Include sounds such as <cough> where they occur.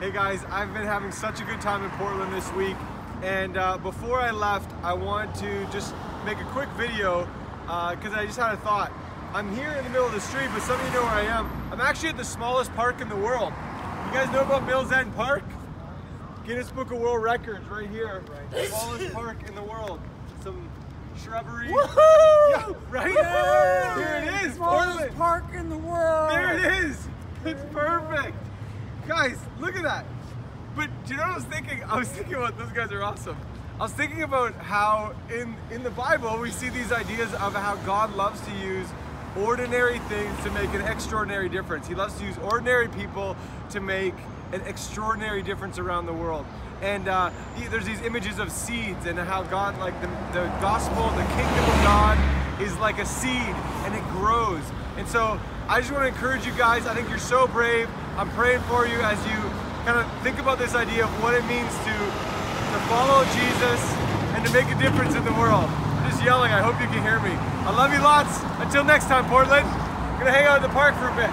Hey guys, I've been having such a good time in Portland this week and uh, before I left I wanted to just make a quick video because uh, I just had a thought. I'm here in the middle of the street but some of you know where I am. I'm actually at the smallest park in the world. You guys know about Mills End Park? Guinness Book of World Records right here. Right. Smallest <laughs> park in the world. Some shrubbery. Yeah, right? Here it is, Smallest Portland. park in the world. There it is. It's perfect. Guys, look at that. But do you know what I was thinking? I was thinking about those guys are awesome. I was thinking about how in, in the Bible we see these ideas of how God loves to use ordinary things to make an extraordinary difference. He loves to use ordinary people to make an extraordinary difference around the world. And uh, there's these images of seeds and how God, like the, the gospel, the kingdom of God is like a seed and it grows. And so I just want to encourage you guys. I think you're so brave. I'm praying for you as you kind of think about this idea of what it means to, to follow Jesus and to make a difference in the world. I'm just yelling. I hope you can hear me. I love you lots. Until next time, Portland. I'm to hang out at the park for a bit.